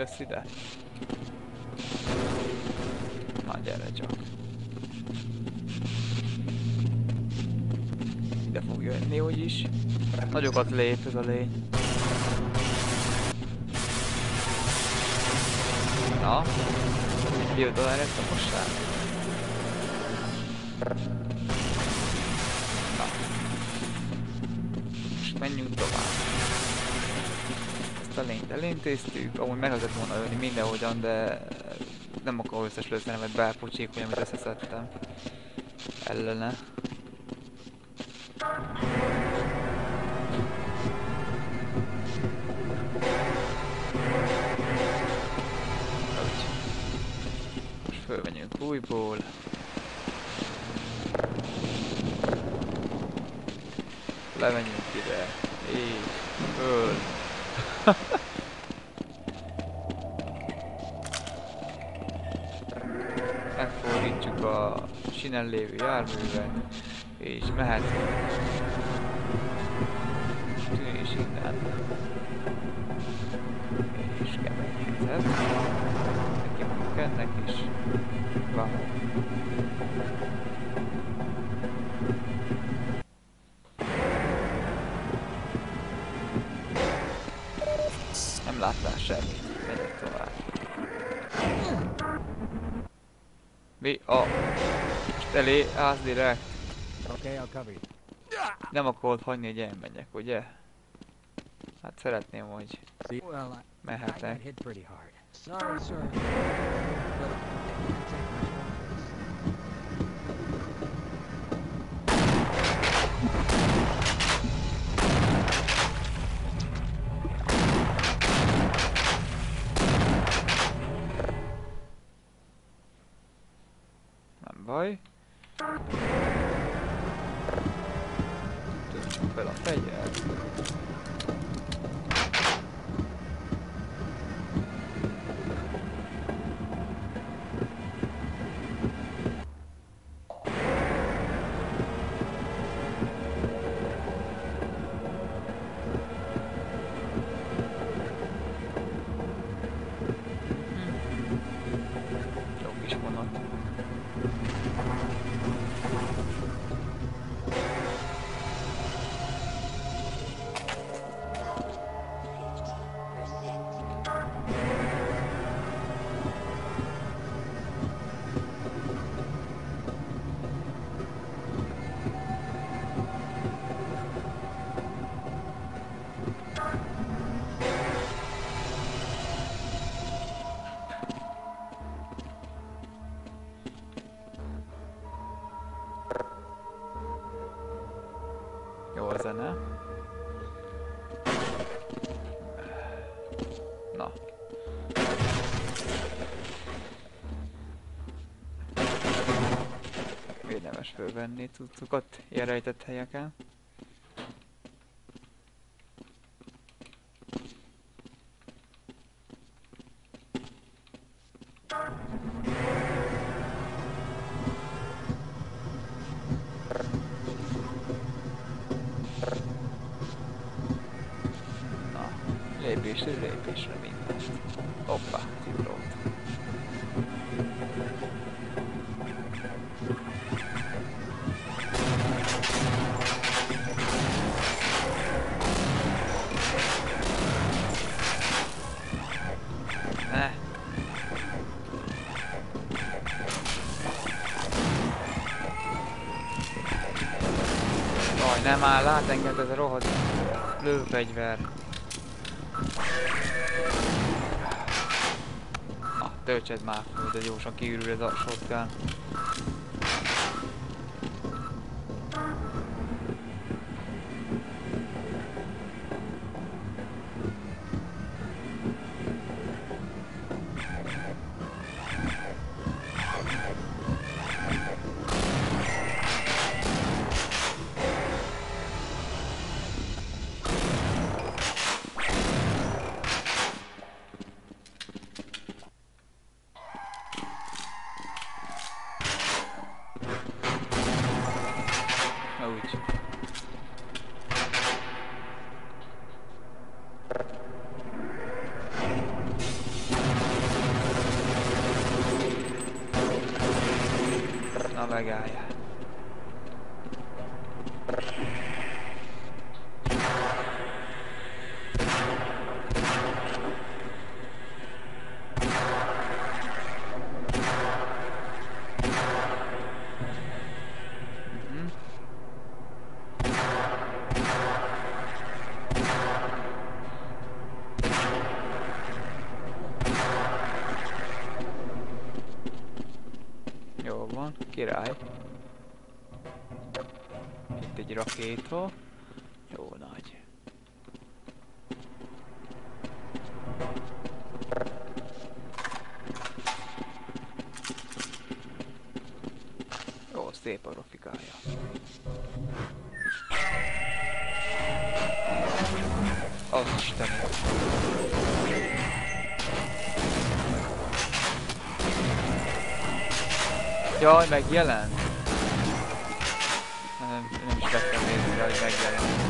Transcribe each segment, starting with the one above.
jössz ide? Na, gyere csak. Ide fog jönni úgyis. Nagyokat lép ez a lény. Na, jött oda ezt a mossát. Na. Most menjünk tovább. A lényt elintéztük, amúgy meg lehetett volna ölni mindenhogyan, de nem akarom összes lőszeremet belpocsékolni, amit összeszedtem ellene. Most fölmenjünk újból. Lemenjünk ide. Így. Föl. A sinen lévő járművet, és mehetünk. És innen. És. Neki mondjuk ennek is. Van. Nem láttál semmit. Megyek tovább. Mi? A... Elé, ház direkt. Okay, I'll cover you. Nem akarod hagyni, hogy elmenjek, ugye? Hát szeretném, hogy mehetek. hard. Sorry, zene. Na. Érdemes fölvenni cuccokat ilyen rejtett helyeken. Nem áll át engem ez a rohadt lőfegyver. Na, töltsed már de gyorsan kiürül ez a shotgun. Na megállja. Mhm. Jó van, király. Itt egy rakéta. Jaj, megjelent? Nem, nem is vettem észre, hogy megjelent.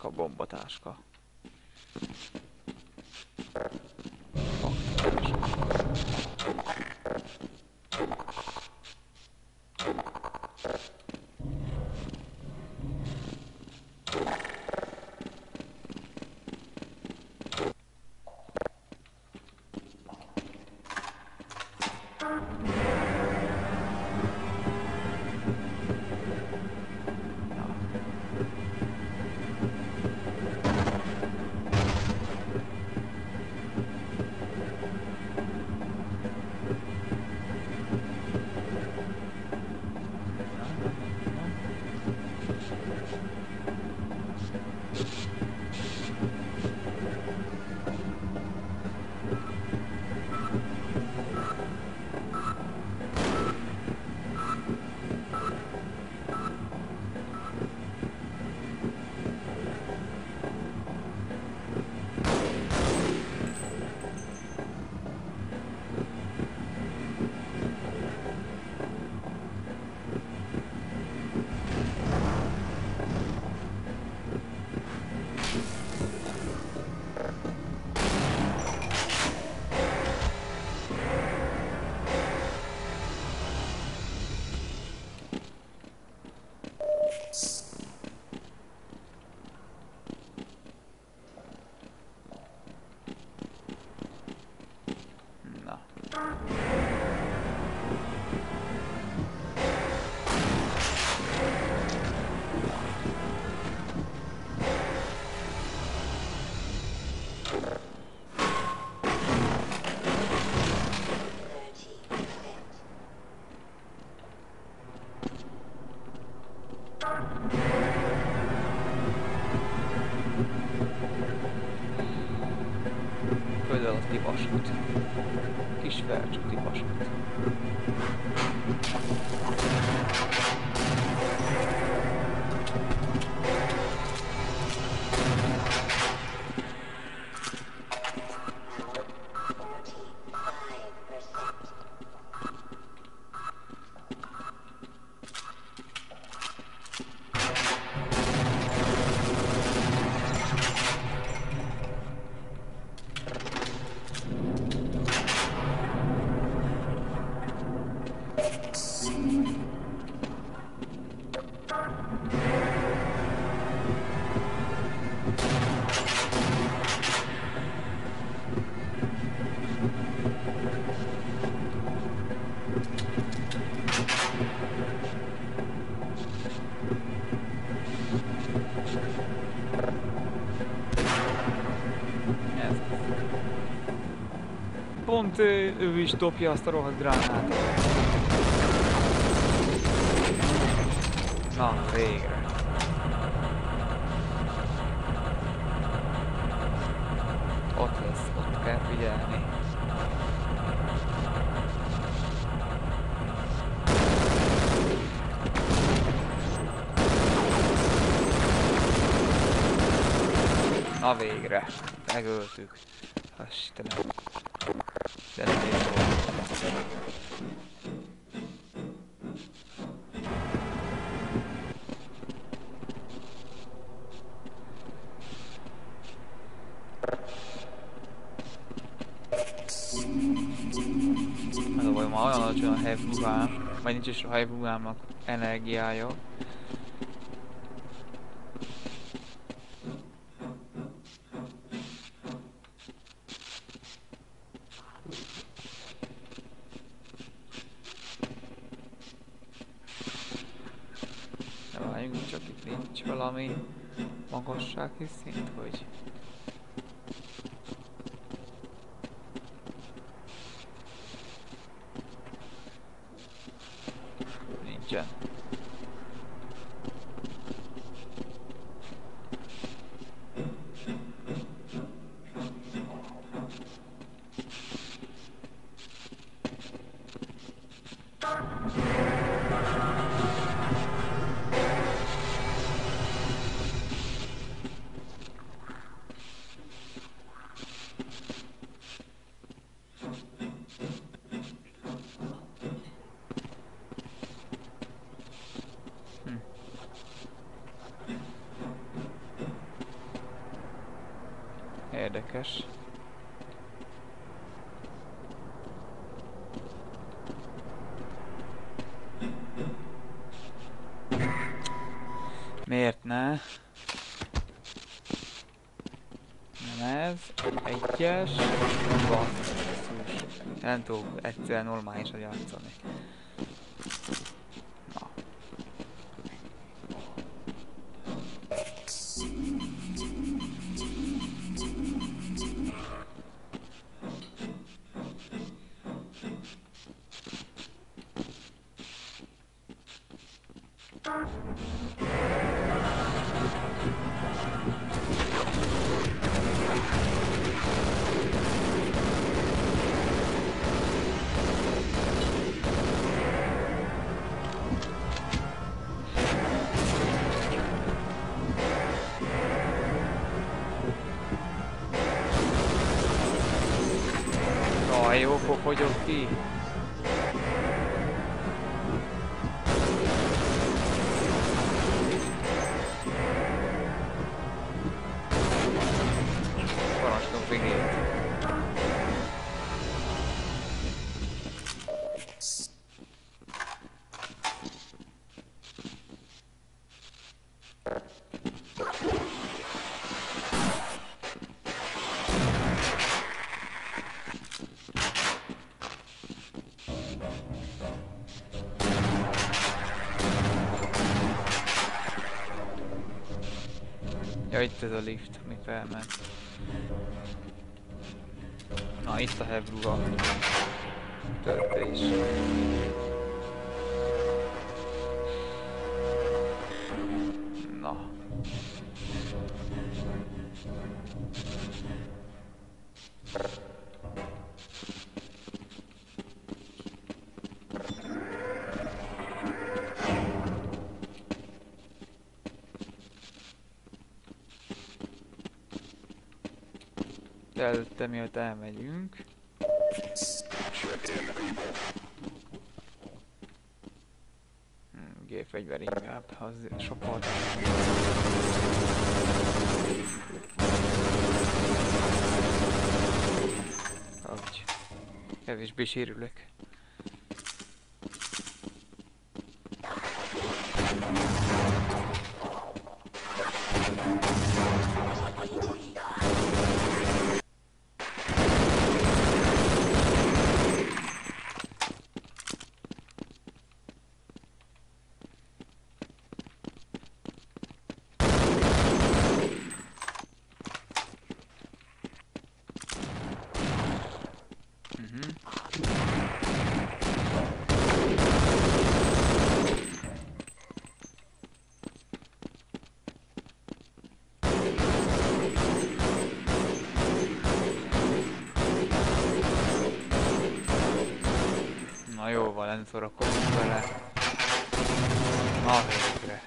Táska, bombatáska. Ő is dobja azt a rohadt gránátot. Na, végre. Ott lesz, ott kell figyelni. Na végre, megöltük. Istenem. A helybrugám, vagy nincs is a helybrugámnak energiája. De várjunk, csak itt nincs valami magassági szint, hogy... Érdekes. Miért ne? Nem ez. Egyes. Basszus. Nem tudok egyszerűen normálisan játszani. Jaj, jó, fog fogyok ki. Parancsnok Itt ez a lift, ami felment. Na, itt a Hebruga. Törtés. Mielőtt elmegyünk. Hmm, Gépfegyver inkább, az sokkal Úgy. Kevésbé sérülök. Jó van, nem szórakozunk vele. Na végre.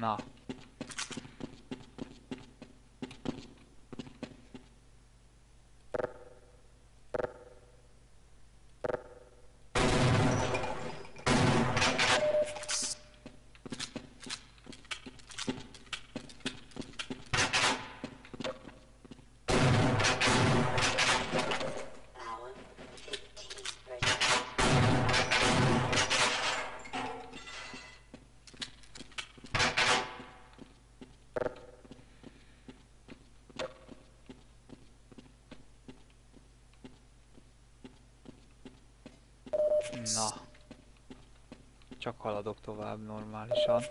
Na. Power 15%. Na. Csak haladok tovább normálisan.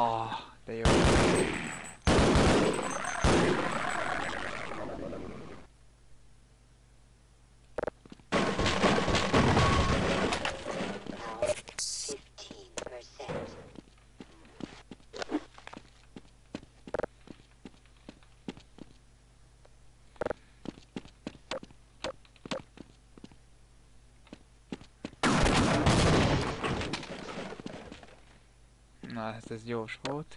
Na, de jó. Power 15%. Na, hát ez gyors volt.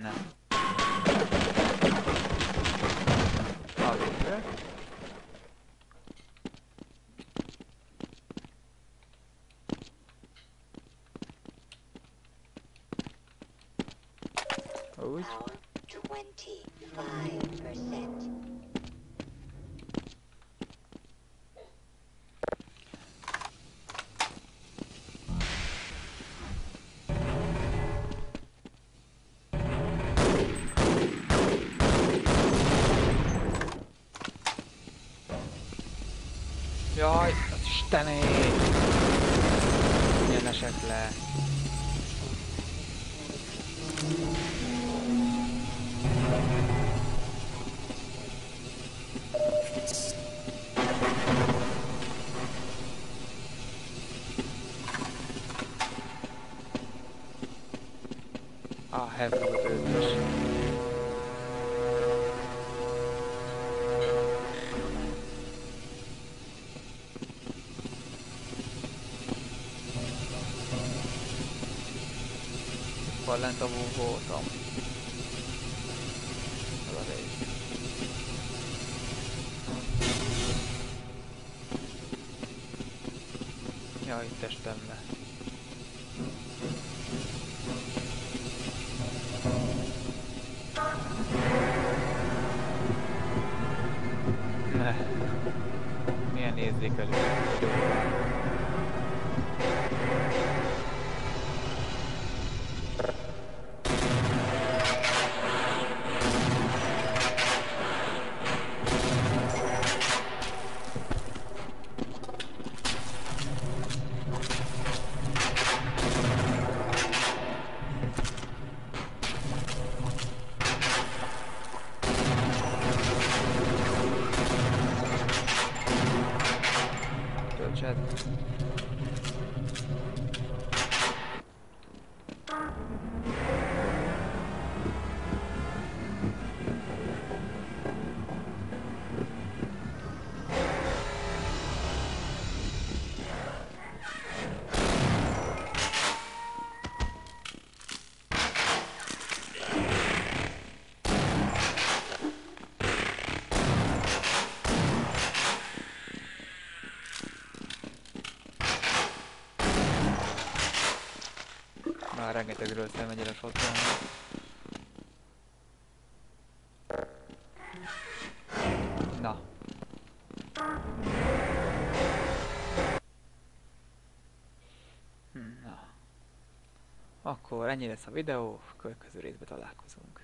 Na. Na, végre. Úgy. Power 25%. Istené! Milyen esett le? Ah, heaven with it. A búvótom? Ez Elmegy el a shotgun. Na. Hm, Na. Akkor ennyi lesz a videó, következő részben találkozunk.